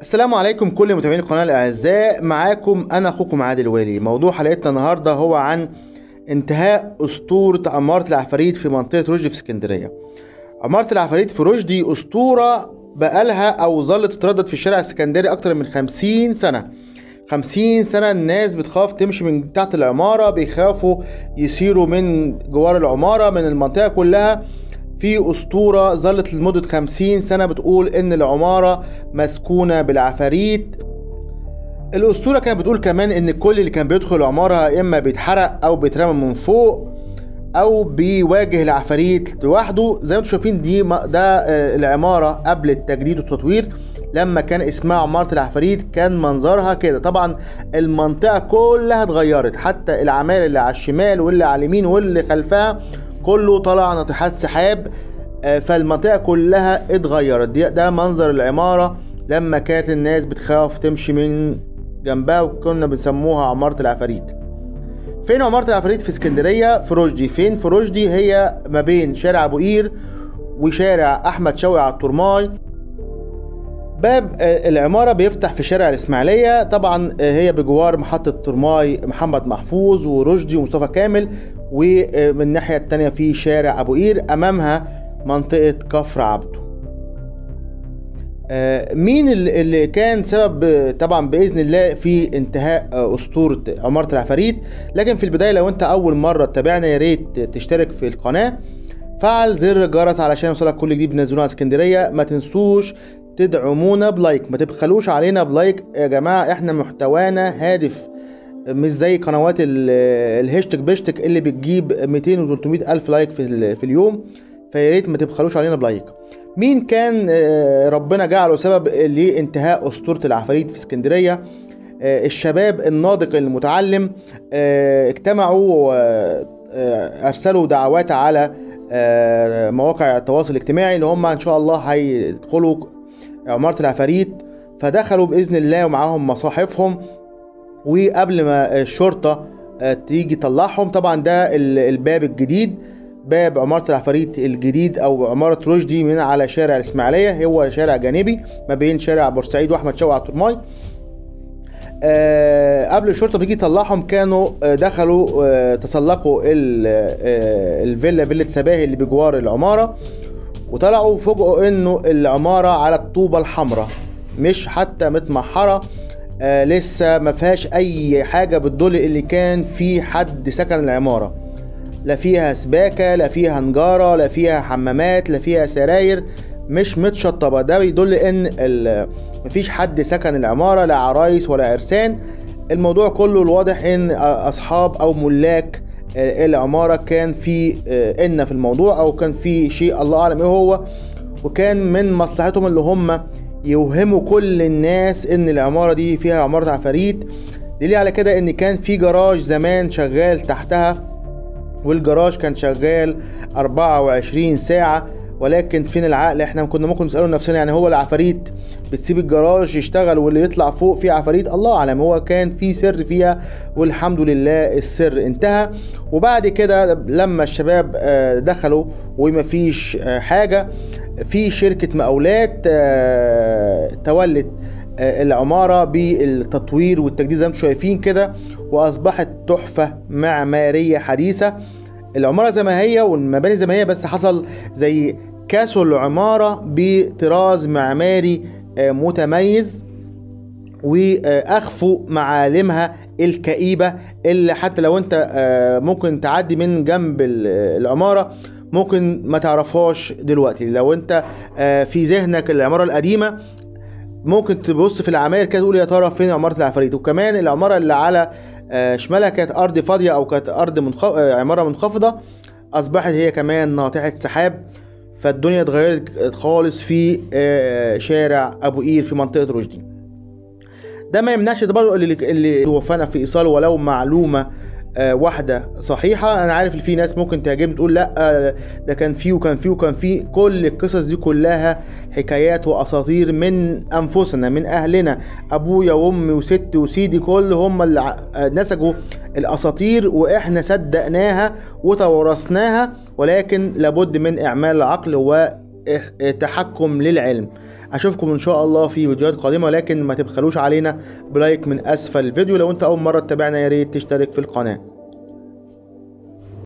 السلام عليكم كل متابعين القناة الأعزاء. معاكم أنا أخوكم عادل والي موضوع حلقتنا النهاردة هو عن انتهاء أسطورة عمارة العفاريت في منطقة رشدي في اسكندرية. عمارة العفاريت في رشدي أسطورة بقالها أو ظلت تتردد في الشارع السكندري أكتر من خمسين سنة. خمسين سنة الناس بتخاف تمشي من تحت العمارة بيخافوا يسيروا من جوار العمارة من المنطقة كلها. في أسطورة ظلت لمدة خمسين سنة بتقول إن العمارة مسكونة بالعفاريت. الأسطورة كانت بتقول كمان إن كل اللي كان بيدخل العمارة يا إما بيتحرق أو بيترمى من فوق أو بيواجه العفاريت لوحده. زي ما أنتم شايفين دي ده آه، العمارة قبل التجديد والتطوير. لما كان اسمها عمارة العفاريت كان منظرها كده. طبعا المنطقة كلها اتغيرت. حتى العماير اللي على الشمال واللي على اليمين واللي خلفها كله طلع ناطحات سحاب آه، فالمنطقة كلها اتغيرت. ده منظر العمارة لما كانت الناس بتخاف تمشي من جنبها وكنا بنسموها عمارة العفاريت. فين عمارة العفاريت؟ في اسكندرية في رشدي. فين؟ في رشدي هي ما بين شارع أبو قير وشارع أحمد شوقي على الطرماي باب آه، العمارة بيفتح في شارع الإسماعيلية. طبعا آه، هي بجوار محطة ترماي محمد محفوظ ورشدي ومصطفى كامل. ومن الناحية التانية في شارع أبو قير أمامها منطقة كفر عبده. آه، مين اللي كان سبب طبعا بإذن الله في انتهاء آه، أسطورة عمارة العفاريت. لكن في البداية لو أنت أول مرة تتابعنا يا ريت تشترك في القناة. فعل زر الجرس علشان يوصلك كل جديد بنزلوه على اسكندرية. ما تنسوش تدعمونا ب like ما تبخلوش علينا ب like. يا جماعة إحنا محتوانا هادف. مش زي قنوات ال- الهاشتاج بيشتك اللي بتجيب 200 و 300 ألف like في في اليوم فيا ريت ما تبخلوش علينا ب like. مين كان آه، ربنا جعله سبب لانتهاء أسطورة العفاريت في اسكندرية؟ آه، الشباب الناضج المتعلم آه، اجتمعوا أرسلوا دعوات على مواقع التواصل الاجتماعي اللي هم إن شاء الله هيدخلوا عمارة العفاريت. فدخلوا بإذن الله ومعاهم مصاحفهم وقبل ما الشرطة آه، تيجي تطلعهم طبعا ده ال- الباب الجديد باب عمارة العفاريت الجديد أو عمارة رشدي من على شارع الإسماعيلية هو شارع جانبي ما بين شارع بورسعيد وأحمد شوقي على الطرماي آه قبل الشرطة بيجي يطلعهم كانوا آه دخلوا آه تسلقوا آه الفيلا فيلا سباهي اللي بجوار العمارة وطلعوا فوجئوا إنه العمارة على الطوبة الحمراء مش حتى متمحرة آه لسه ما فيهاش أي حاجة بتدل اللي كان في حد سكن العمارة. لا فيها سباكة لا فيها نجارة لا فيها حمامات لا فيها سراير مش متشطبة. ده بيدل إن مفيش حد سكن العمارة لا عرايس ولا عرسان. الموضوع كله الواضح إن أصحاب أو ملاك آه، العمارة كان في آه، إن في الموضوع أو كان في شيء الله أعلم إيه هو. وكان من مصلحتهم اللي هم يوهموا كل الناس إن العمارة دي فيها عمارة عفاريت. دليل على كده إن كان في جراج زمان شغال تحتها والجراج كان شغال 24 ساعة. ولكن فين العقل؟ إحنا كنا ممكن نسأله نفسنا يعني هو العفاريت بتسيب الجراج يشتغل واللي يطلع فوق فيه عفاريت؟ الله أعلم هو كان في سر فيها والحمد لله السر انتهى. وبعد كده لما الشباب آه، دخلوا ومفيش آه، حاجة في شركة مقاولات آه، تولت العمارة بالتطوير والتجديد زي ما أنتم شايفين كده وأصبحت تحفة معمارية حديثة. العمارة زي ما هي والمباني زي ما هي بس حصل زي كاسوا العمارة بطراز معماري آه، متميز واخفوا معالمها الكئيبة اللي حتى لو أنت آه، ممكن تعدي من جنب ال- العمارة ممكن ما تعرفهاش دلوقتي. لو أنت آه، في ذهنك العمارة القديمة ممكن تبص في العماير كده تقول يا ترى فين عمارة العفاريت؟ وكمان العمارة اللي على شمالها كانت أرض فاضية أو كانت أرض منخ... عمارة منخفضة أصبحت هي كمان ناطحة سحاب. فالدنيا اتغيرت خالص في آه، شارع أبو قير في منطقة رشدي. ده ما يمنعش برضه اللي اللي وفانا في إيصال ولو معلومة آه، واحدة صحيحة. أنا عارف إن في ناس ممكن تهاجمني تقول لأ آه، ده كان فيه وكان فيه وكان فيه. كل القصص دي كلها حكايات وأساطير من أنفسنا من أهلنا. أبويا وأمي وستي وسيدي كل هم اللي آه، نسجوا الأساطير وإحنا صدقناها وتورثناها ولكن لابد من إعمال العقل و تحكم للعلم. أشوفكم إن شاء الله في فيديوهات قادمة لكن ما تبخلوش علينا بلايك من أسفل الفيديو. لو أنت أول مرة تتابعنا يا ريت تشترك في القناة.